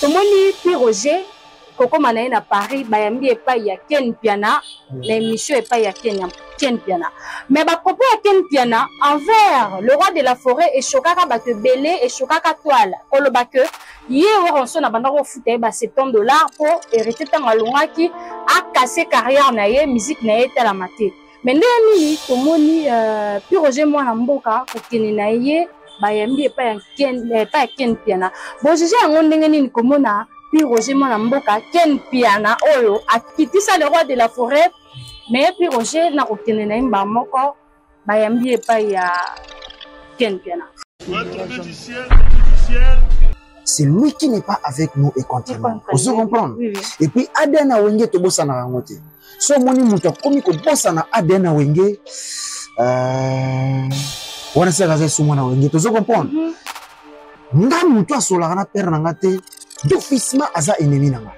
tomoni pi roger kokoma na ye na paris bayambi epai ya ken piana hmm. na émission epai ya ken, ken piana mais bapropos ya ken piana envers le roi de la forêt eshokaka bato ebele eshokaka toile koloba ke ye weronson abanda kofuta ye ba 70 dollar mpo héritier ntango alongaki akase carrière na ye miziki na ye etalama te Mais ndenge nini tomoni euh, Pi Roger mwana mboka kokende na ye bayambi epai ya Ken eh, epai ya Ken Mpiana bojuge yango ndenge nini komona Pi Roger mwana mboka Ken Mpiana oyo akitisa le roi de la forêt mais Pi Roger na kokende na ye mbala moko bayambi epai ya Ken Mpiana c'est lui qui n'est pas avec nous et contre nous. Vous comprenez Et puis, Adena Wenge, tu bosses en so omoni moto akomi kobosana adn na wenge euh, wana seka aza esu mwana wenge tozo comprendre mhm. nga moto asolaka na pere na nga te dofisma aza enemi na nga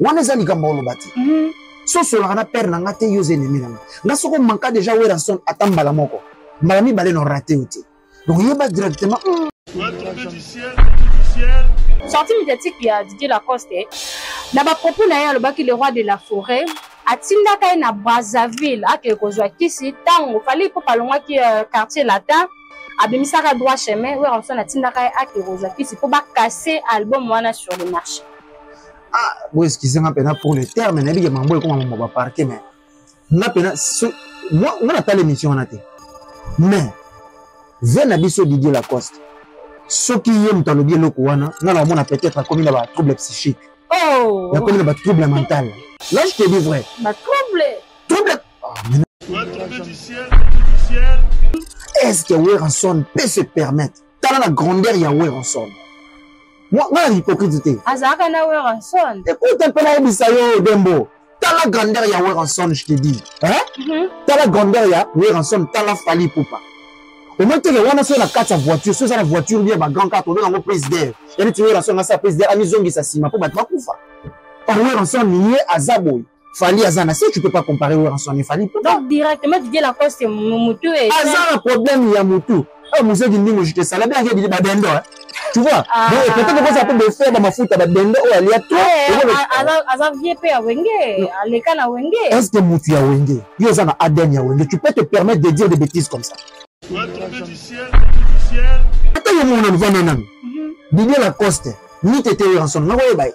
wana eza likambo oloba te mhm. so osolaka na pere na nga te yo oza enemi na nga nga soko manka deja weranson ata mbala moko mbala mibale na orate yo te donc yeba directement hmm. sorti médiatique ya didier lacoste na bapropos na ye alobaki le roi de la forêt atindaka ye na brazzaville akee kozwa kisi ntango fali mpo palongwaki euh, quartier latin abimisaka droit chemin werson atindaka ye akee kozwa kisi mpo bakase album wana sur le marché ah, boeskize nga mpena pour le terme nayebi ke mambo ekoma mambo baparke mais nga pena so, nga natala émission wana te mais vie na biso didier lacoste soki ye moto alobi eloko wana nga naomona peut-être akomi na batrouble psychique oh. akomi na batrouble mental là je te dis vrai batrouble trouble est-ce que weranson peut se permettre tala na grandeur ya weranson nga na hypocrite te azalaka na weranson ekuta mpe nayebisa yo dembo tala grandeur ya weranson je te dis hein? mm -hmm. tala grandeur ya weranson tala fali pupa omoi teke wana soki na kati ya voiture soki eza na voiture bia bagrand carte obenga yango presdere yani ti weranson asa presdere amizongisa nsima mpo bato bakufa or weranson ye aza boye fali aza na se tu peux pas comparer weranson efali pupa aza na problème ya motu Oh, monsieur Gindingo, je te salade, il y a des badendo. Hein. Tu vois ah. Donc, peut-être que ça peut me faire, ma foute, badendo, oh, il y a trop. Aza vieux pe ya wenge, aleka na wenge. Est-ce que mutu ya wenge, yo za na ADN ya wenge, tu peux te permettre de dire des bêtises comme ça Ata yo mona nvana nanu. Didier Lacoste, ni tete yo ranson, na koyeba ye.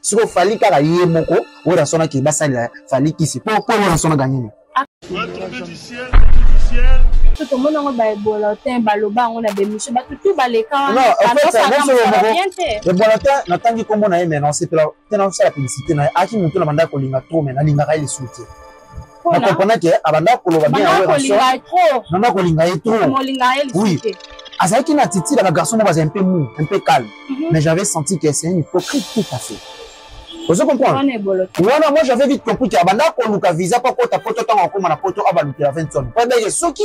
siko fali kaka ye moko oyo nasonaki basalela fali kisi po po oyo nasonaka nini biso tomoni yango baebolotin baloba yango na bemisio bato tu baleka wanaebolotin natangi nkombo na ye me nasepela te nasala publicité na ye aki motu na bandaki kolinga trop me nalingaka ye lisusu te na comprendre que abanda koloba bien yango kolinga trop nana kolinga ye trop kolinga ye oui azalaki na attitude ya garçon moko azali un peu mou un peu calme mhm. mais j'avais senti que c'est un hypocrite tout à fait ozo comprendre wana moi j'avais vite compris que abanda koluka visa mpo akota poto ntango akoma na poto abalukela vinson mpo ebeke soki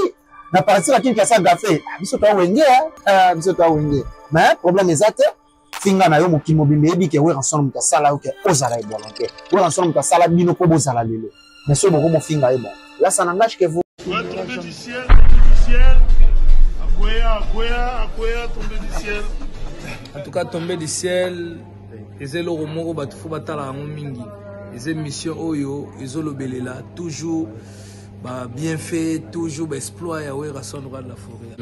na partir ya kinshasa gafe ah, biso toa wenge ah, biso toa wenge mais problème eza te finga na yo mokili mobimba eyebi ke weranson moto asala yo ke ozala ebwana te weranson moto asala bino mpo bozala lelo mais soki boko mofinga ye bon lasa na ngache ke vous en tout cas tombe du ciel eza eloko moko bato fo batala yango mingi eza émission oyo ezolobelela toujours ba bienfait toujours ba exploit ya Werrason roi de la forêt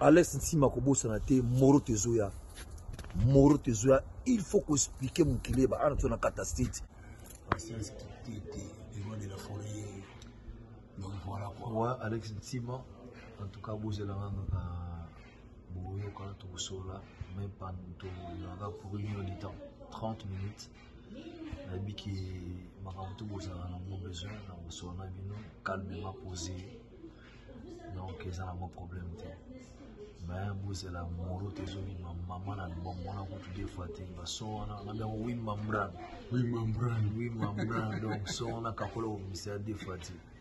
Alex Nsima kobosana te moro tezoya moro tezoya il faut ko expliquer mokili ba ana to na catastrophe patience quitter te le roi de la forêt donc voilà quoi ouais Alex Nsima en tout cas bozela nganga boyokana tokosolola mais panto yanga pour une heure de temps 30 minutes nayebi ke makambo to bozala na ngo besoin na kosola na bino calmement posé donc eza na ngo problème te me bozela moro te ezobima mama na album wana kutu de fois te bason wana na biango wi mambran wi mambran wi mambran donc son wana kakola obimisa ya de fois te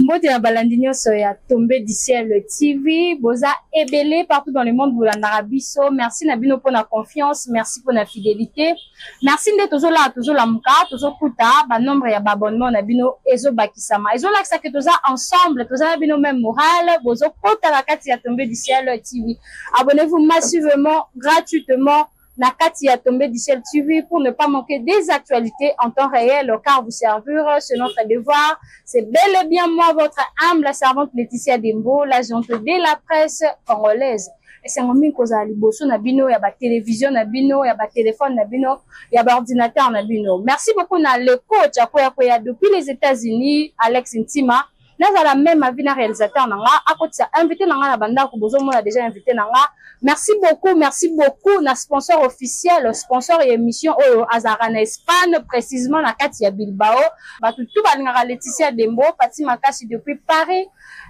mbote na balandi nyonso ya tombe du ciel tv boza ebele partout dans le monde bolandaka biso merci na bino mpona confiance merci mpona fidélité merci nde tozolaa tozolamuka tozokuta banombre ya baabonnement na bino ezobakisama ezolakisa ke toza ensemble toza na bino meme morale bozokotaka kati ya tombe du ciel tv abonnez-vous massivement gratuitement na kati ya Tombe du Ciel TV pour ne pas manquer des actualités en temps réel car vous servir c'est notre devoir. C'est bel et bien moi votre humble servante Laetitia Dembo, la gente de la presse congolaise. esengo mingi kozala liboso na bino ya batelevizio na bino ya batelefone na bino ya baordinateur na bino merci beaucoup na le coach akoya koya depuis les états-unis alex ntima nazala meme avis na réalisateur na nga akotisa invité na nga na bandako bozomona déjà invité na nga merci beaucoup merci beaucoup na sponsor officiel sponsor ya émission oyo azalaka na espagne précisement na kati ya bilbao bato tu balingaka laetitia dembo pati makasi depuis paris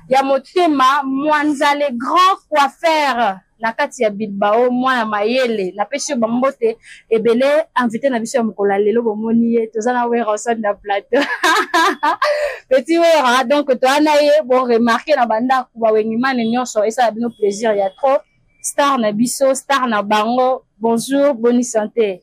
ya motema mwanza le grand coiffeur na kati ya Bilbao mwana mayele napesi yo bambote ebele invité na biso ya mokolo ya lelo bomoni ye toza na wera osani na plateau petit wera donc toa na ye bo remarke na bandako bawengimane nyonso esala bino plaisir ya trop star na biso star na bango bonjour boni sante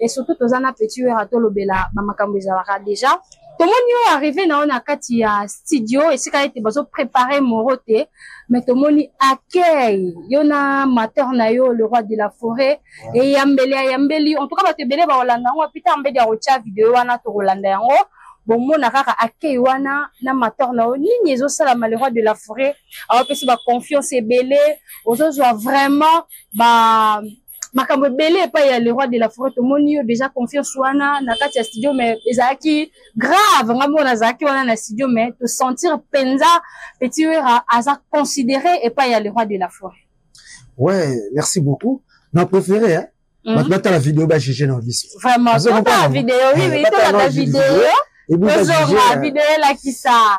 et surtout toza na petit wera tolobela bamakambo ezalaka deja tomoni oyo arrive na yo na kati ya studio esika ete bazo prépare moro te mais tomoni accueil yo na mater na yo le roi de la forêt eyambeli ayambeli en tout cas bato ebele bakolanda yango peter mbedi akotya video wana tokolanda yango bomona kaka accueil wana na mater na yo nini ezosalama le roi de la forêt aopesi baconfiance ebele ozozwa vraiment ba makambo ebele epai ya leroy de la foret tomoni yo déjà confiance wana na kati ya studio mais ezalaki grave ngai moko nazalaki wana na studio mais tosentir mpenza petit wera aza considéré epai ya leroy de la foret ouais merci beaucoup na préféré hein? Mhm. bato batala video bajuge na biso vraiment totala video oui oui tolanda video tozonga video elakisa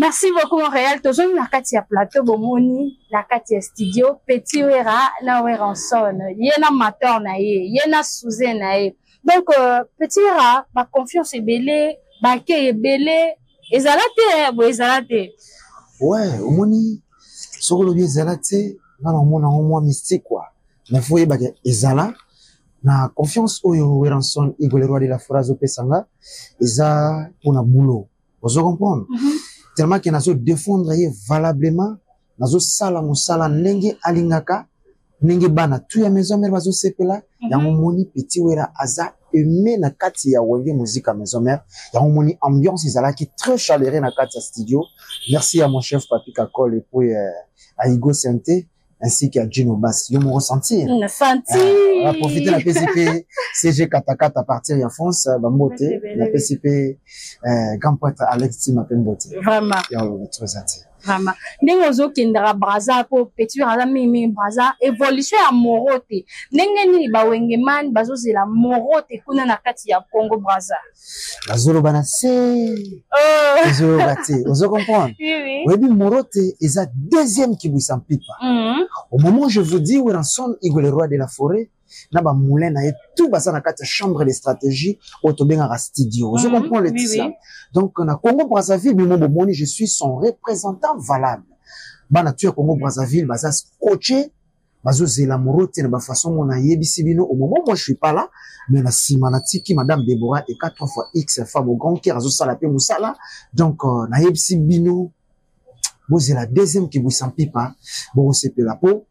merci beaucoup montréal tozongi na kati ya plateau bomoni na kati ya studio petit wera na weranson ye na mator na ye ye na souze na ye donc euh, petit wera baconfiance ebele bake ebele ezala te boye ezala te ouais omoni soki olobi ezala te nga na omona yango mwa mystique kua mais fo oyebaka ezala na confiance oyo Weranson Igole Roi de la Forêt azopesa nga eza mpona boulot ozo comprendre mm -hmm. tellement ke nazo défendre ye valablement nazosala mosala ndenge alingaka ndenge bana tu ya maison mère bazosepela mm -hmm. yango moni petit wera aza aime na kati ya wenge musique ya maison mère yango moni ambiance ezalaki très chaleureux na kati ya studio merci ya mon chef papi kakol epuis euh, aigo sente ainsi que à Gino Bass. Yo moko sentir. Na sentir. Euh, ah, profiter la PCP CG Katakata à partir ya France euh, Bambote, la PCP euh, grand prêtre Alex Tima Pembote. Vraiment. Ya très sentir. vraiment ndenge ozokendaka braza po petit frère aza mingimingi braza évolution ya moro te ndenge nini bawengemani bazozela moro te kuna na kati ya congo braza bazoloba na se oh. ozoyoka te ozo comprendre oyebi moro te eza deuxième kibwisa mpipa mm-hmm. au moment je vous dis weranson igo le roi de la forêt na bamoulin na ye tout baza na kati ya chambre de stratégie oyo tobengaka studio ozo mm-hmm. comprendre letisia donc na congo brazzaville bimo bomoni je suis son représentant valable bana tu ya congo brazzaville baza scotche bazozela morote na bafaçon mona ayebisi bino au moment moi je suis pas là mais na nsima natiki madame Deborah eka trois fois x femme au grand cœur azosala mpe mosala donc uh, nayebisi bino bozela deuxième kibwisa mpipa bokosepela mpo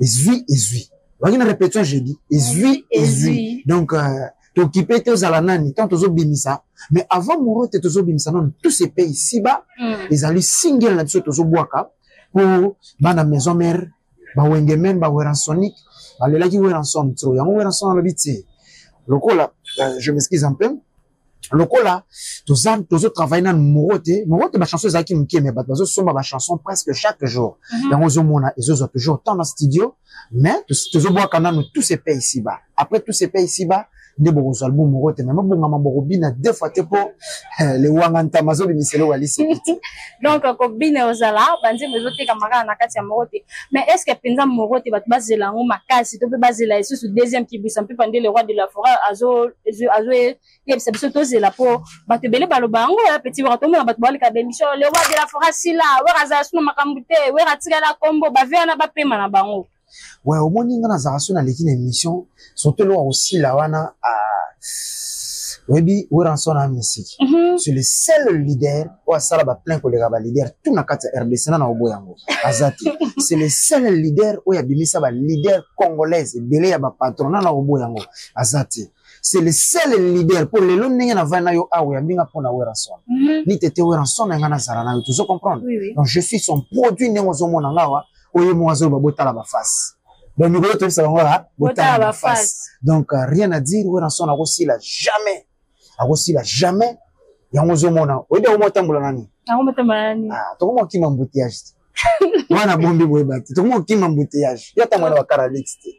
ezwi ezwi oaki na répétition jeudi ezwi ezwi donc uh, tokipe te ozala nani ntango tozobimisa mais avant moro te tozobimisa nano tout se paye siba mm. ezali singele na biso tozobwaka mpo bana maison mare ba wenge meme ba weransonic balelaki weranson trop yango weranson alobi te lokola euh, je m'excuse un peu lokola toza tozo travaille nanu moko te moko te bachanson ezalaki moke me bato bazosomba bachanson presque chaque jour mhm. yango ozomona ezozwa toujours temps na studio mais tozobwaka nanu tout se paye ici bas après tout se paye ici bas nde bokozwa album moko te meme bongama bokobina deux fois te mpo eh, lewanga ntama azobimisa eloko ya lisepiti donc kobina ozala banzembo ezotekama kaka na kati ya moko te mais est ce que mpenza moko te bato bazela yango makasi to mpe bazela lisusu deuxième kibisa mpe pande le roi de la foret azoyebisa biso tozela mpo bato ebele baloba yango ya petit wera tomona bato baleka bemission le roi de la foret sila wera azala suna makambo te wera atikala nkombo bavea na bapema na bango we omoni nga nazalaka so naleki na émission surtout eloko akosila wana ah, oyebi weranson na misiki mhm. sur le seul leader oyo asala baplein koleka baleader tout na kati ya rdc na na obo yango aza te c'est le seul leader oyo abimisa baleader congolaise ebele ya bapatron na na obo yango aza te c'est le seul leader mpo lelo ndenge navandi na yo awa oyambi nga mpo na weranson mhm. nitete weranson na ngai nazala na yo tozo comprendre donc je suis son produit ndenge ozomona nga awa oyo ye moko azoloba botala baface donc mikolo toyebisa bango kaka ah, botala baface donc euh, rien à dire oyo na son akosila jamais akosila jamais yango ozomona oyebi yango motambola nani ah, tokoma okima embouteillage te wana bombi boyeba te tokoma okima embouteillage yo ata mwana bacaralix te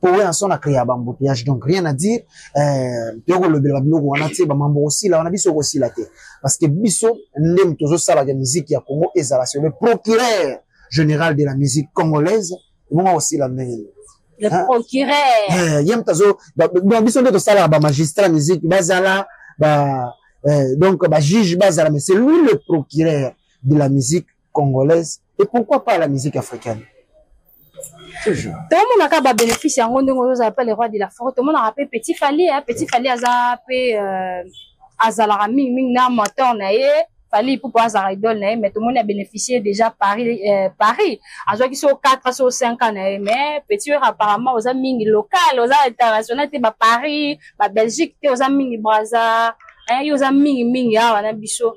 po weyanson akrea ba embouteillage donc rien à dire euh, toye kolobela babiloko wana te bamambo kosila wana biso okosila te parce que biso nde moto ozosalaka miziki ya congo ezala sur le procureur général de la musique congolaise ebongo akosila ndenge nini le Hein? procureur Eh, ye moto azo ba- ba- donc biso nde tosalaka bamagistrat musique bazala ba, eh, donc bajuge bazala mais c'est lui le procureur de la musique congolaise et pourquoi pas la musique africaine tomonaka babénéfice yango ndenge ozozala mpe le roi de la forêt tomonaka mpe petit fali eh, petit fali aza mpe euh, azalaka mingi mingi na moteur na ye fali ipupu azalaka idole na ye mais tomoni abénéficie déjà paris euh, paris azwaki so 4 so 5 ans na ye mais petit oyo apparemment oza mingi local oza international te baparis babelgique te oza mingi braza eh, yo oza mingi mingi awa na biso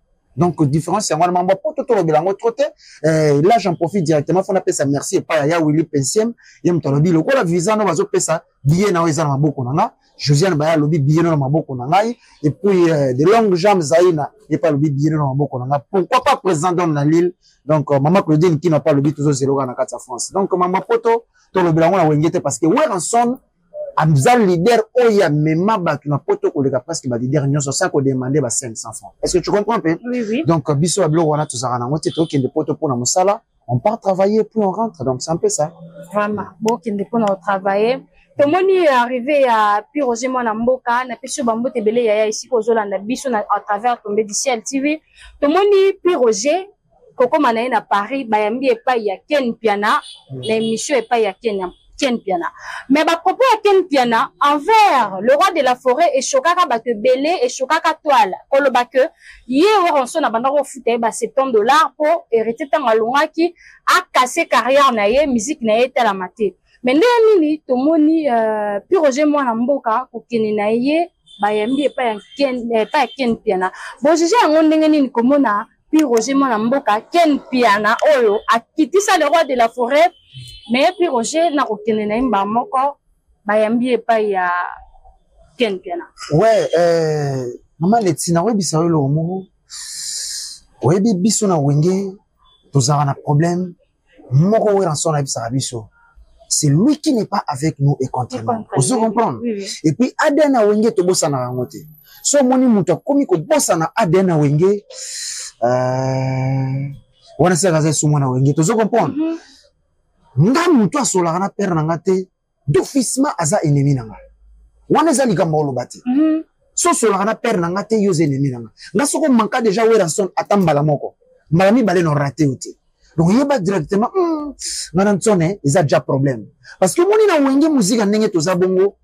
donc différence yango wana mambo poto tolobela yango trop te eh, là j'en profite directement fo napesa merci epai ya ya willi pensiem ye moto alobi lokola visa no bazopesa biye na yo eza na maboko na nga josiane baya alobi biye no na maboko na ngai epuis eh, de longue jam zaina ye mpe alobi biye no na maboko na ngai pourquoi pas président don na lille donc euh, mama claudine kina mpe alobi tozozeloka na kati ya france donc mambo poto tolobela yango na wenge te parce que weranson aza leader oyo amema bato na poto koleka presque baleader nyonso sa kodemande ba 500 francs est ce que tu comprends mpe oui, oui. donc biso ya biloko wana tozalaka nango te tokende poto mpo na mosala on part travailler puis on rentre donc c'est un peu ça vraiment bokende mpo na kotravailler tomoni arrivé ya pi roger mwana mboka na pesi yo bambote ebele yaya esika ozolanda biso na à travers tombe du ciel tv tomoni pi roger kokoma na ye na paris bayambi epai ya ken mpiana mm. na émission epai ya ken ken mpiana mais bapropos ya ken mpiana envers le roi de la forêt eshokaka bato ebele eshokaka toile koloba ke ye oronson abandaki kofuta ye ba 70 dollar mpo héritier ntango alongaki akase carrière na ye miziki na ye etalama te mais ndenge nini tomoni euh, pi roger mwana mboka kokende na ye bayambi epai ya ken eh, mpiana bojuge yango ndenge nini komona Pi Roger mwana mboka Ken Mpiana oyo akitisa le roi de la forêt mais Pi Roger na kokende na ye mbaa moko bayambi epai ya Ken Mpiana. Ouais, euh, mama Leti nakoyebisa yo eloko moko oyebi biso na wenge tozalaka na problème moko werrason ayebisaka biso c'est lui qui n'est pas avec nous et contre nous ozo comprendre oui, oui. et puis adn ya wenge tobosanaka yango te so omoni moto akomi kobosana adn ya wenge euh, wana seka aza esu mwana wenge tozo comprendre mm -hmm. nga moto asolaka na pere na nga te dofisma aza ennemi na nga wana eza likambo oloba te mm -hmm. sosolaka na père na nga te yo oza ennemi na nga nga soko manka déjà weranson ata mbala moko mbala mibale na rate yo te donc yeba directement mm, nga na nsone eh, eza ja problème parce que omoni na wenge muzika ndenge toza bongo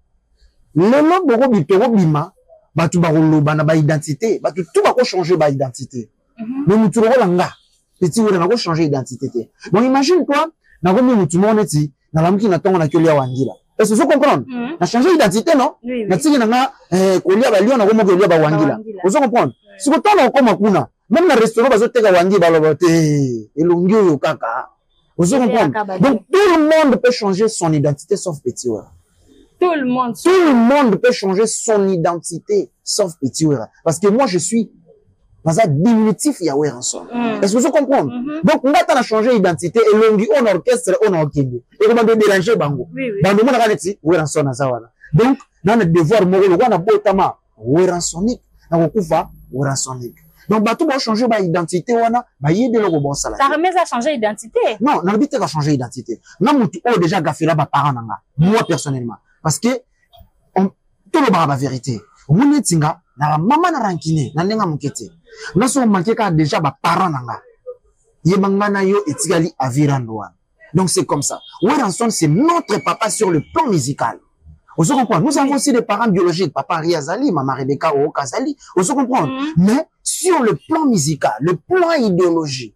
lelo bokobi tokobima bato bakoloba na baidentité bato tu bakochange baidentité mm -hmm. mais motu lokola nga petit wera nakochange identité te donc imagine toi nakomi motu moko neti nalamuki na ntongo naki olia wangila est ce que comprendre mm -hmm. na change identité non oui, oui. natiki na nga eh, kolia balio na komoki olia bawangila ozo comprendre oui. siko ntango okoma kuna meme na restaurant bazoteka wangi baloba te elongi oyo kaka ozo comprendre donc tout le monde peut changer son identité sauf petit wera tout le monde tout le monde peut changer son identité sauf petit wera parce que moi je suis naza diminutif ya weranson mm. est ce que ozo comprendre mm -hmm. donc nga ata na change identité elongi oyo na orchestre oyo na okende ekobanda oderange bango oui, oui. bando omonaka neti weranson aza wana donc na na devoir moko lokola nabotama weransonique nakokufa weransonique donc bato bachange baidentité wana bayebi eloko bosala non nalobi te kachange identité nga motu oyo déjà gafela baparent na nga moi personnellement parce que tolobaka ba verite omoni neti nga na mama na rankine na ndenge moke te nga soki omake kaka deja baparent na nga yeba nga na yo etikali avirando wana donc c'est comme ça weranson c'est notre papa sur le plan musical ozo comprendre nous avons aussi des parents biologiques papa ri azali mama rebeka ooka azali ozo comprendre mm -hmm. mais sur le plan musical le plan idéologie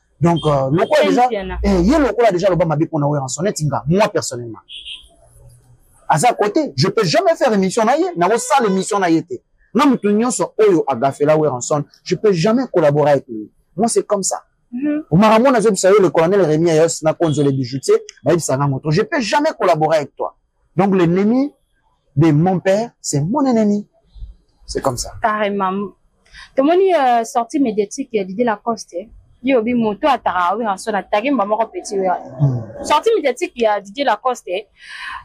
donc euh, lokola deja eh, ye lokola deja aloba mabe mpona weranson neti nga moi personnellement aza kote je peux jamais faire émission na ye nakosala émission na ye te na moto nyonso oyo agafela weranson je peux jamais collaborer avec lui moi c'est comme ça mhm. omaka mona azobisa yo le colonel rémi ayos na konzo le bijoutier bayebisaka moto je peux jamais collaborer avec toi donc l'ennemi de mon père c'est mon ennemi c'est comme ça carrément tomoni euh, sortie médiatique ya Didier Lacoste eh? yo obi moto ataka wera so nataki mba moko petit wera hmm. sortie médiatique ya Didier Lacoste eh?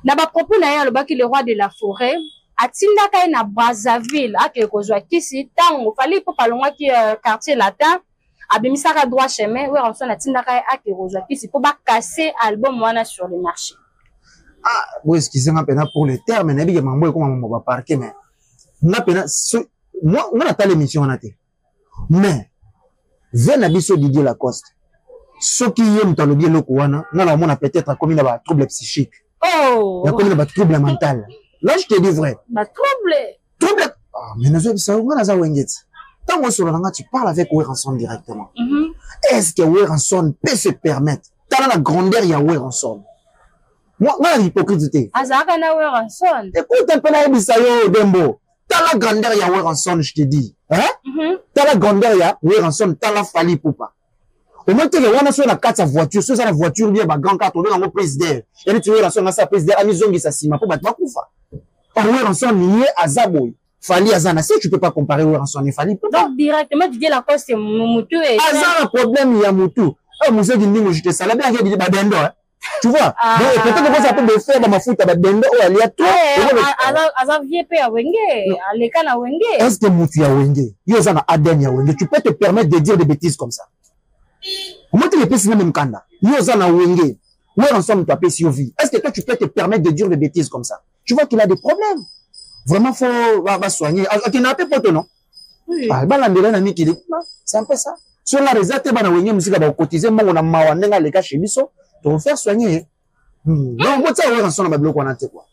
na ba propos na ye alobaki le roi de la forêt atindaka ye na Brazzaville akende kozwa kisi ntango fali mpo palongwaki euh, quartier latin abimisaka droit chemin werrason atindaka ye ake kozwa kisi mpo bakase album wana sur le marché ah boeskize nga mpena pour le terme nayebi ke mambo ekoma mambo baparke mais nga mpena nga natala émission wana te mais ve na biso didier lacoste soki ye moto alobi eloko wana nga na omona peut-être akomi na batrouble psychique oh. akomi na batrouble mental là je te dis vrai batrouble Trouble ah mais nazo bisa yo nga naza wengeti. Tango osolo nanga tu parles avec Weranson directement. Mm -hmm. Est-ce que Weranson peut se permettre tala la grandeur ya Weranson. Moi nga na hypocrite te. Azaka na Weranson. Écoute un peu na bisa yo Dembo. Tala grandeur ya Weranson je te dis. Hein? Mm -hmm. Tala grandeur ya Weranson, tala Fally Poupa. omoi teke wana soki na kati ya voiture soki eza na voiture bia bagrand carte obenga yango presidere ya neti wera soki nasa presidere amizongisa nsima mpo bato bakufa or weranson ye aza boye fali aza na se tu peux pas comparer weranson ne fali pourtant directement didier lacoste mutu aza na problème ya mutu eh, mozegi ndingo jute sala bien akebi badendo eh. tu vois ah. donc peut-être okozala mpe bofere bamafuta badende oyo alia toaza eh, vie mpe ya wenge aleka na wenge est ce que motu ya wenge yo oza na adn ya wenge tu peux te permettre de dire des bêtises comme ça omoteli epesi nani mokanda yo oza na wenge where ensemble moto apesi yo vie est ce que toi tu peux te permettre de dire des bêtises comme ça tu vois qu'il a des problèmes vraiment fo basoigne akenda mpe poto non ah, bana mbela na mikili simple ça so nga reza te bana wenge mosika bakokotize mbongo na mawa ndenge aleka chez biso tokofaire soigne ye hmm. donc botia wera sona babiloko wana te kua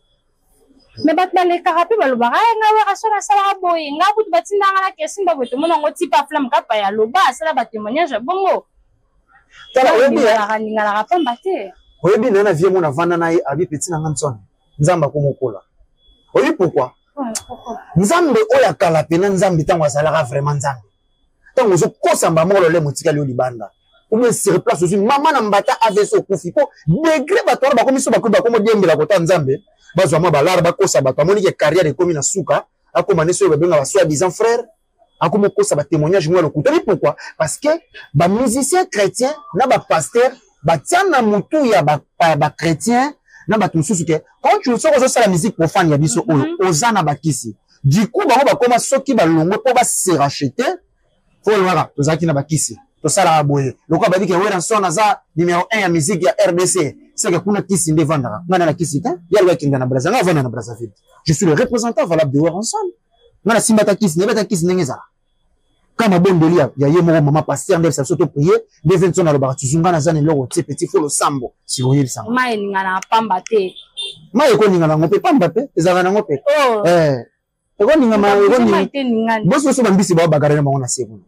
me bato balekaka mpe balobaka ye eh, nga wera sona asalaka boye nga kutu batindaka na kesimba boye tomona yango tipa flamme kapa ya loba asala batémoignage ya bongo ningalaka pamba te oyebi naye na vie mona vanda na ye abi peti na nga nsone nzambe akomokola oyebi pourkui nzambe oyo ya kala mpena nzambe ntango azalaka vraiment nzambe ntango ozokosa mbama oyo lolemo otikali yo libanda obe sur place ozwi mama na mbata avc okufi mpo degre bato wana bakomi so bakomi bakomi odiembela kota nzambe bazwa mwa balare bakosa bato amoni ke carrière ekomi na suka akoma nde soki babenga basoi disant frère akomi kosa ba témoignage moko ya lokuta ni pourquoi parce que ba musicien chrétien na ba pasteur batia na motu ya ba, ba, ba chrétien na bato mosusu ke quand tu soki ozosala musique profane ya biso oyo mm -hmm. oza na bakisi du coup bango bakoma soki balongwe mpo baserachete fo olobaka tozalaki na bakisi tosalaka boye lokola bayebi ke weranson aza numero 1 ya musique ya rdc seke kuna kisi nde evandaka ngai na na kisi te yalobaki kenda na braza ngai avanda na brazzaville je suis le représentant valable de weranson nga nasimba ata kisi nayebi ata kisi ndenge ezala kaka mabondeli ya ye moko mama paster nde bisabiso to prie nde venson alobaka tuzu nga naza na eloko te peti fo losambo sikoyebisanga mai elingana pamba te mai ekoningana yango mpe pamba mpe ezalaka nango mpe oh. eh. ekoningama bosi boso bambisi bawa bagare na bango na sekulu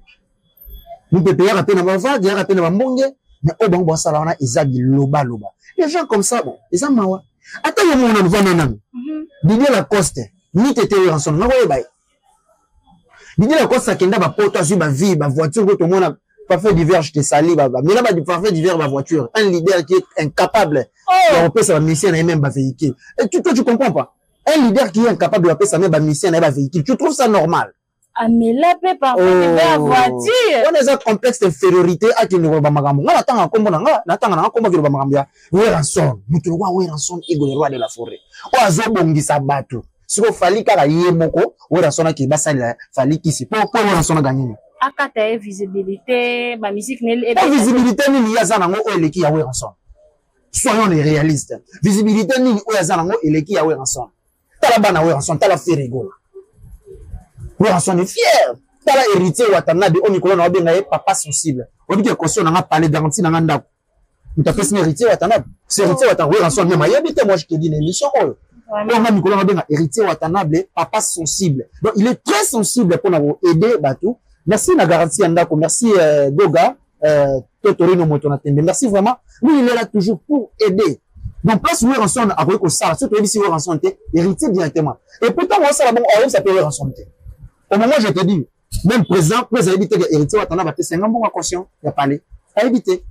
mupepe yaka mpe na bavage yaka mpe na bambonge me oyo bango basala wana eza bilobaloba les gens comme ça bon eza mawa ata yo mona nvana nanu mhm. didie lacoste mitete oyo ensemble nakoyeba ye didie lacoste akenda bapoto azwi bavie bavoiture oyo tomona parfait diverge te sali baba mela ba parfait diverge ba voiture un leader qui est incapable oh. ya kopesa ba mission na ye même ba véhicule et tu toi tu comprends pas un leader qui est incapable ya kopesa même ba mission na ye ba véhicule tu trouves ça normal amela mpe parfum oh. libe ya voiture wana eza complexe d'infériorité akende koloba makambo ngai natanga nkombo na ngai natanga na ngai nkombo akende koloba makambo ya weranson moto lokola weranson ego le roi de la forêt oyo azobongisa bato sikoyo fali kaka ye moko weranson akende basalela fali kisi mpo mpo weranson aganyini akata ye visibilité bamusike po visibilité nini ye aza nango oyo eleki ya weranson soyons les réalistes visibilité nini oyo aza nango eleki ya weranson tala bana werrason tala ferre gola werrason est fier tala héritier watanabe oyo mikolo na obenga ye papa sensible oyebi ke caution na nga pale garanti na nga ndako moto apesi na héritier watanabe se héritier watanabe werrason mema ayebi te moi je te dis na émission oyo oyo nga mikolo na obenga héritier watanabe papa sensible donc il est très sensible mpo na koaide bato merci na garanti ya ndako merci euh, goga euh, totorino moto na tembe merci vraiment lui il est là toujours pour aider donc place weranson akoki kosala soki toyebisi weranson te héritier directement et pourtant osala bongo oyebisa mpe weranson te au moment je te dis même président mpo ezali biteke héritier watana bapesa yanga mbongo conscient ya palais ayebi te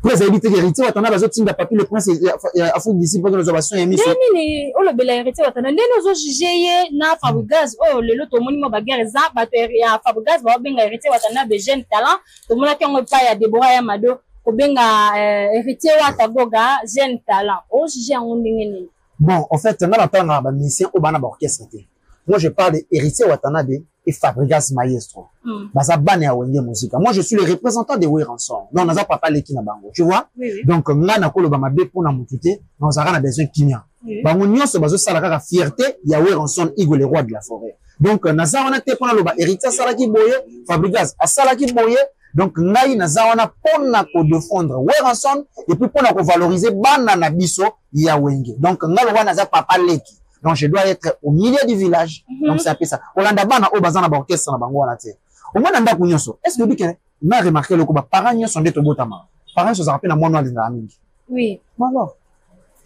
mpo ezali biteke héritier watana bazotinda papi le prince ya afrique d'ici mpo ozwa basion ya miso nini olobela héritier watana ndeni ozojuge ye na fabrigaz oyo lelo tomoni mwa baguerre eza bato ya fabrigaz kobenga Heritier Watanabe jeune talent tomonaki yango epai ya Deborah ya Mado kobenga euh, Heritier Watagoga jeune talent o juge yango ndenge nini bon en fait nga natanga ba musicien oyo bana ba orchestre te moi je parle de Heritier Watanabe et Fabrigas Maestro mm. baza bana ya Wenge Musica moi je suis le représentant de Weranson non naza papa leki na bango tu vois oui, oui. donc nga nakoloba mabe mpo na motu te nazalaka na besoin kimia bango nyonso bazosala kaka fierte ya weronson igo le roi de la forêt donc euh, naza wana te mpo naloba héritier asalaki boye fabrigas asalaki boye donc ngai naza wana mpo na kodefendre weronson epuis mpo na kovalorize bana na biso ya wenge donc ngai loba naza papa leki donc je dois être au milieu du village mm -hmm. donc sapesa kolanda bana oyo baza na baorchestre na bango wana te omoi na ndako nyonso est ce que obikele na remarke loko baparent nyonso nde tobotamaka parent nyonso azalaka mpe na mwana alingaka mingi Oui. Bon, bon.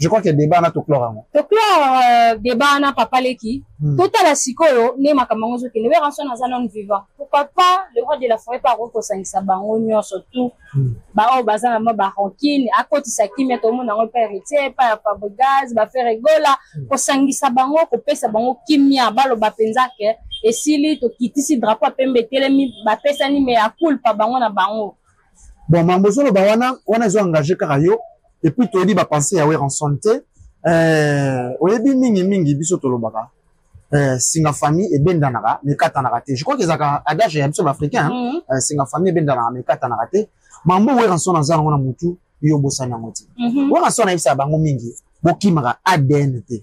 Je crois que débat na to clore yango. To clore euh, débat na papa leki. Hmm. Totala sikoyo ne makambo yango ezokende. Wera nso naza non vivant. Pourquoi pas le roi de la forêt par akoki kosangisa bango nyonso tout. Hmm. Baoyo baza na mwa baronkine akotisa kimia tomona yango epai héritier epai ya fabrigaz bafere gola hmm. kosangisa bango kopesa bango kimia baloba mpenza ke esili tokitisi drapeau ya pembe etelemi bapesani me ya culpa bango na bango. bon mambo ozoloba wana wana ezo engage kaka yo epuis toyebi bapense ya weranson te euh, oyebi mingi mingi biso tolobaka euh, singa famille ebendanaka mekatanaka te je crois kezalaka adage ya biso baafricain mm. euh, singa famille ebendanaka mekatanaka te mambo weranson aza nango na motu yo obosani yango te mm -hmm. weranson ayebisaka bango mingi bokimaka adn te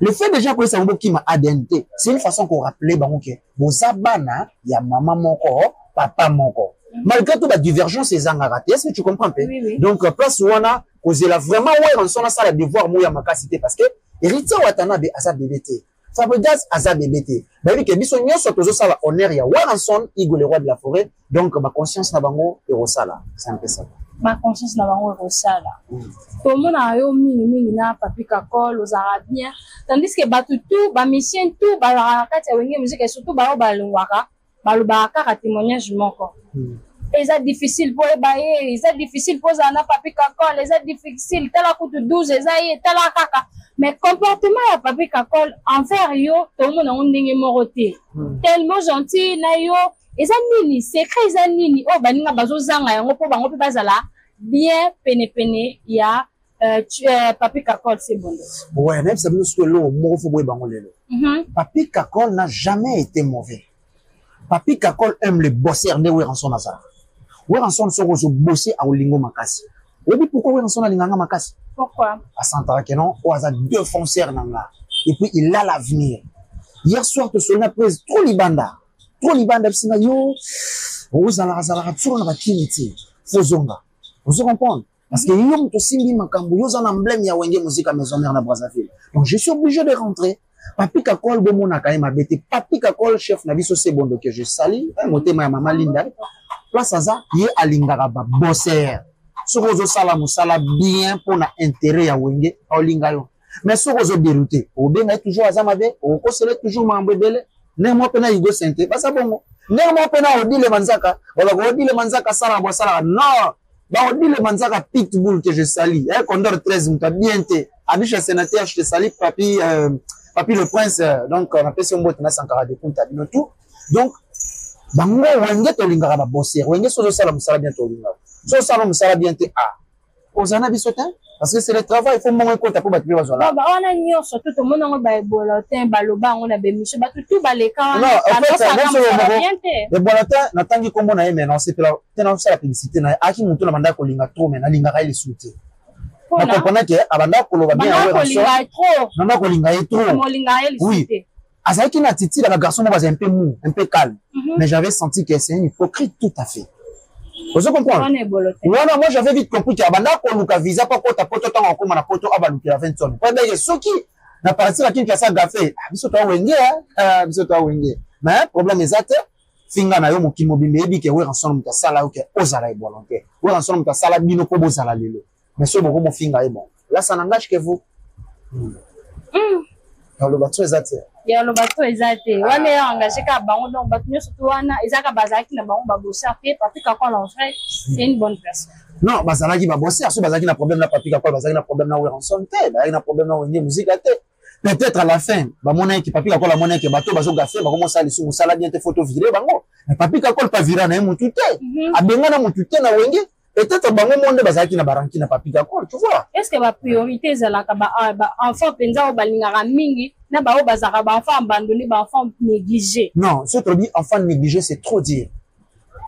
le fait déjà koyesa bango bokima adn te c'est une façon korappele bango ke boza bana ya mama moko papa moko malgré tout badivergence ezangaka te estce que tu comprends mpe oui, oui. donc place wana kozela vraiment weranson asala devoir moko ya makasi te parce que héritier watanabe aza bebe te Fabregas aza bebe te bayebi ke biso nyonso tozosala honneur ya Waranson Igo le roi de la forêt donc ba conscience na bango ekosala c'est un peu ça ba conscience na bango ekosala mm. tomonaka yo mingi mingi na papi kakol ozalaka bien tandis ke bato tout ba misien tout bazalaka na kati ya wenge musique surtout baoyo balongwaka balobaka kaka témoignage moko hmm. eza difficile mpo oyeba ye eza difficile mpo ozala na papi kakol eza difficile tala kutu 12 eza ye tala kaka mais comportement ya papi kakol envers yo tomona yango ndenge moko te hmm. tellement gentil na yo eza nini secret eza nini oyo baninga bazozanga yango mpo bango mpe bazala bien penepene ya Euh, tu, euh, papi kakol c'est bon ouais naye bisa bino soki eloko moko fo boye bango lelo mhm. papi kakol n'a jamais été mauvais papi kakol aime le bosser nde weranson aza weranson soki ozo bosse akolingo makasi oyebi pourquoi weranson alinga nga makasi pourquoi asantaka ke non oyo aza défonceur na nga et puis il a l'avenir hier soir tosoli na prise trop libanda trop libanda bisinga yo ozalaka zalaka toujours na bakini te fozonga ozo comprendre Parce que yo moto osimbi makambo yo oza na emblème ya wenge mosika maison mère na brazzaville donc je suis obligé de rentrer papi kakol bomonaka ye mabe te papi kakol chef na biso se bondo que je sali eh, motema ya mama linda place aza ye alingaka baboser soki ozosala mosala bien mpo na intérêt ya wenge aolinga yo mais soki ozo deroute okobenga ye toujours aza mabe okokosele toujours mambo ebele ndenge moko mpe na hugo sente baza bongo ndenge moko mpe na odile manzaka balaka odile manzaka asalaka bo asalaka non baodile manzaka pitbull que je sali eh, condor 13 moto bien te abisha senateur je te sali papi euh, papi le prince euh, donc euh, napesi yo mbote na sankara de kunta bino tout donc bango wenge tolingaka babosere wenge soki ozosala mosala bien tolingaka soki osala mosala bien te a ah, oza na biso te parce que c'est le travail faut mbongo ekota mpo bato mpe bazwa laba wana nyonso to tomona yango baebolotin baloba yango na bemission bato tu baleka wanaebolotin natangi nkombo na ye mai naosepela te naosala publicité na ye aki motu na bandaki kolinga trop mai nalingaka ye lisusu te nakomponaki abandaki koloba bien yango nanda kolinga ye trop oui azalaki na attitude ya bagarçon moko azali mpe mou mpe calme mm -hmm. mais j'avais senti que c'est un hypocrite tout à fait ozo comprendre wana moi j'avais vite compris que abanda koluka visa mpo akota poto ntango akoma na poto abalukela vinson mpo ebeke soki na partir ya kinshasa gafe ah, biso toa wenge eh? ah, biso toa wenge mais problème eza te finga na yo mokili mobimba eyebi ke weranson moto asala yo ke ozala ebolonte weranson moto asala bino mpo bozala lelo Monsieur boko mofinga ye bon. Là ça n'engage que vous. Hmm. Mm. Aloba tu eza te. Ya aloba tu eza te. Ah. Wana ya engagé ka bango donc bato nyonso to wana eza ka bazalaki na bango ba bosser pe Papi Kakol en vrai c'est une bonne personne. Non, bazalaki ba bosser, so bazalaki na problème na Papi Kakol, bazalaki na problème na Weranson te, bazalaki na problème na Wenge musique te. Peut-être à la fin, ba mona ki Papi Kakol amona ki bato bazo gaffer, ba komo sali sumu sala bien te photo virer bango. Mais Papi Kakol pa vira na ye mutu te. Mhm. Abenga na mutu te na Wenge. peut-être bango monde bazalaki na baranki na papi d'accord tu vois est-ce que ba priorité ezalaka ba, ah, ba enfants penza balingaka mingi na ba bazaka ba enfants abandonné ba enfants négligés non ce que dit enfants négligés c'est trop dire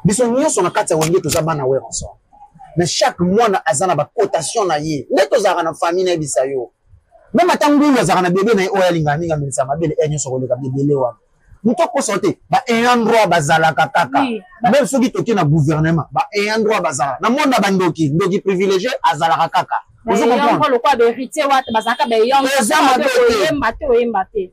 biso nyonso na kati ya wenge toza bana wer ensemble mais chaque mwana aza na bacotation na ye nde tozalaka na famille nayebisa yo meme ata ngulu azalaka na bebe na ye oyo alingaka mingi amelisa mabele e eh, nyonso koleka bebele wana moto akosa yo te ba ayant droit bazalaka kaka Oui. meme soki toke na gouvernement ba ayant droit bazalaka na monde ya bandoki ndoki privilégié azalaka kaka ozo comprendre yango lokola baheritier wata bazalaka bayango Eza mabe te. oyemba te oyemba te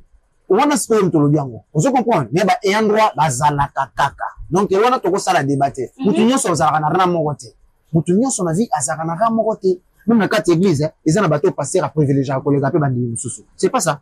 wana sikoyo moto olobi yango ozo comprendre mais ba ayant droit bazalaka kaka donc wana tokosala débat te Mhm. moto nyonso azalaka na rang moko te moto nyonso na vie azalaka na rang moko te meme na kati ya église eh, eza na bato oyo pasteur aprivilégiaka koleka mpe bandimi mosusu c'est pas ça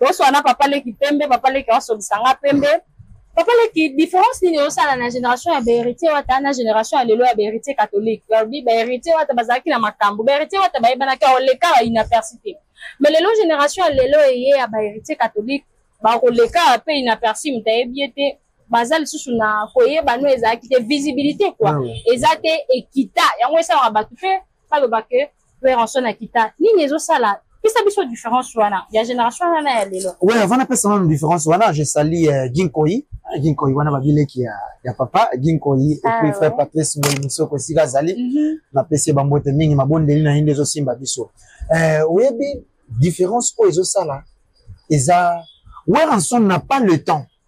Bonsoir na papa leki pembe, papa leki asolisa nga pembe. Papa leki différence nini osala na génération ya baheritier wata na génération ya lelo ya baheritier catholique. Balobi baheritier wata bazalaki na makambo, baheritier wata bayebanaki oleka ba inaperçu te. Mais lelo génération ya lelo eye ya baheritier catholique bakoleka pe inaperçu moto ayebi ye te baza lisusu na koyeba no ezalaki te visibilité quoi eza te ekita yango esalaka bato pe baloba ke Werrason na kita nini ezosala pesa biso différence wana ya génération wana ya lelo ouais avant na pesa nanu différence wana je sali uh, ginkoi ah, ginkoi wana babileki ya, ya papa ginkoi et ah, puis ah, frère ouais. patrice boyi mosoko esika azali mm -hmm. napesi ye bambote mingi mabondeli na ye nde ezosimba biso euh, oyebi différence oyo ezosala eza weranson na pas le temps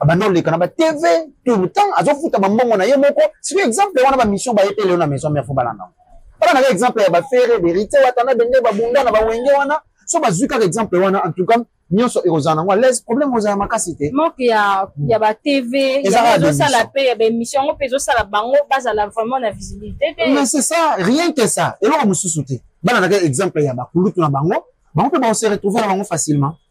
abanda oleka na ba tv tout le temps azofuta bambongo na ye moko sikoyo exemple wana bamission bayetele yo na maison mère fo balanda yango bana na ka exemple ya bafere berite watana bende babunda na bawenge wana so bazwi kaka exemple wana en tout cas nyonso ekozala nango alaise problème ozala makasi te manque ya ya ba tv ezosala mpe ya baémission yango mpe ezosala bango bazala vraiment na visibilité te mais c'est ça rien que ça eloko mosusu te bana na ka exemple ya bakulutu na bango bango mpe baose retrouve na bango facilement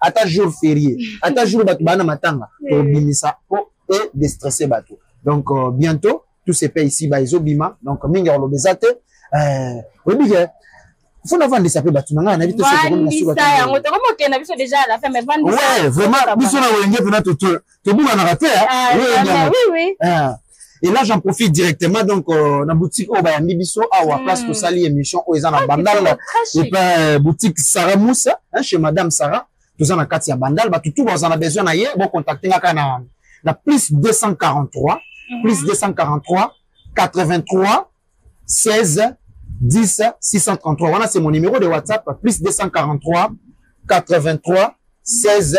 ata jour ferie ata jour bato baa na matanga tobimisa po e destresse bato donc euh, bientôt tout se paye ici ba ezobima donc mingi ya koloba eza te euh, oyebi ke fo navandisa mpe bato na ngai nayebi toyango tokomokenda biso deja à la fin mais vandisa vraiment biso na wenge mpena tobukanaka te et là j'en profite directement donc euh, na boutique oyo bayambi biso awa place hmm. tosali émission oyo eza na bandal epa euh, boutique sarah moussa hein, chez madame sarah toza na kati ya bandal bato tu baza na besoin na ye bocontacte nga kaka na, na plus 243 hmm. plus 243 83 16 10 633 wana c'est mon numéro de whatsapp plus 243 83 16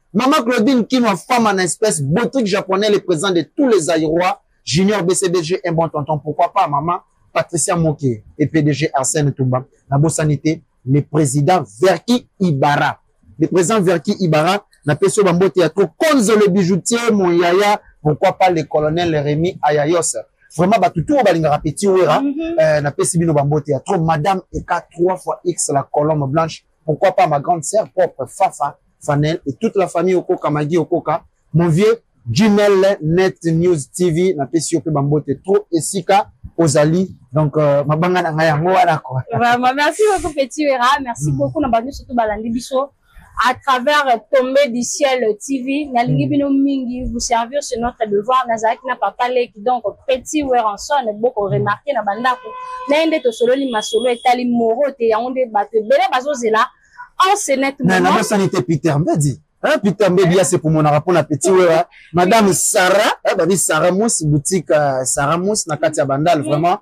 Maman Claudine Kinwa, femme en espèce, boutique japonais, le président de tous les Aïrois, Junior BCBG, un bon tonton, pourquoi pas, maman Patricia Moké et PDG Arsène Toumba, la bonne sanité, le président Verki Ibarra. Le président Verki Ibarra, na peso bambote ya trop, Konzo le bijoutier, mon yaya, pourquoi pas le colonel Rémi Ayayos. Vraiment, bah, tout le balingara petit ouera, mm -hmm. euh, na pesi bino bambote ya trop, madame Eka, trois fois X, la colombe blanche, pourquoi pas ma grande sœur propre fafa fanel et toute la famille okoka magi okoka mon vieux Gmail Net News TV na pesi yo pe bambote trop esika ozali donc euh, mabanga na ngai yango wana quoi vraiment merci beaucoup petit Vera merci mm. beaucoup na batu surtout balandi biso à travers Tombée du ciel TV nalingi mm. bino mingi vous servir c'est notre devoir nazalaki na papa leki donc petit weranson boko remarke na bandako naye nde tosololi masolo etali moro te yango nde bato ebele bazozela ensenetnabosani te peter mbedi peter mbedi ya se komonaka mpona petit wera madame sara babi sara mos boutique sara mos na kati ya bandal vraiment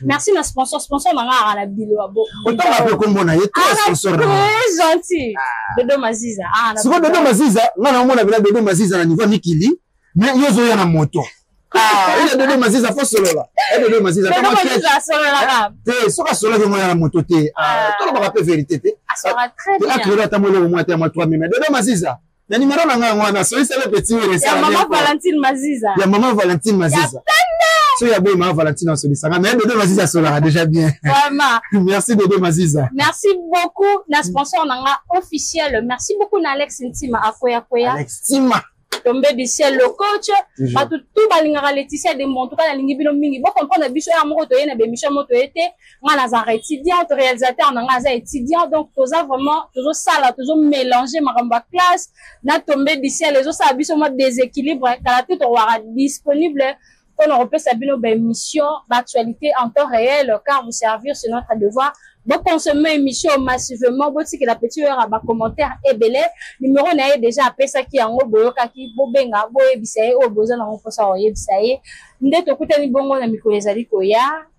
Mm. merci na sponsor sponsor na nga aka na bilo ya bo otanga mpe kombo na ye très sponsor na très gentil ah. dodo maziza ah, siko dodo maziza nga na omona bela dodo maziza na niveau mikili mais yo ozoya na moto ah, ina dodo maziza fo solola eh, dodo maziza te eh, soki asololaki yango ya na moto te tolobaka mpe verité te aklelo ata moloko mwa te ya mwa 3 meme dodo maziza na numero na ngai yango wana soki sala petit oyo ya mama valentine maziza ya mama valentine maziza so ya boye mama valentine asolisanga mais dodo maziza asolaka déjà bien vraiment merci dodo maziza merci beaucoup na sponsor na nga officiel merci beaucoup na alex ntima akoya koya alex ntima tombe bisiel le coach bato tu balingaka leticia de montuka nalingi bino mingi bocomprendre biso ya moko toye na bemission mo toye te nga nazalaka étudiante réalisateur na nga aza étudiant donc toza vraiment tozosala tozomélange makambo ya classe na tombe du ciel ezosala biso mwa déséquilibre kala te tokowaka disponible mpo na kopesa bino baémission baactualité en temps réel car vous servir sur notre devoir boconsomme émission massivement botikela petit oyo ya bacommentaire ebele numero na ye déjà apesaki yango boyokaki bobenga boyebisa ye oyo boza nango mposa koyebisa ye nde tokutani bongo na mikolo ezali koya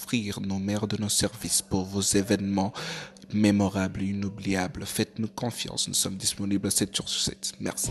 offrir nos mères de nos services pour vos événements mémorables et inoubliables. Faites-nous confiance, nous sommes disponibles 7 jours sur 7. Merci.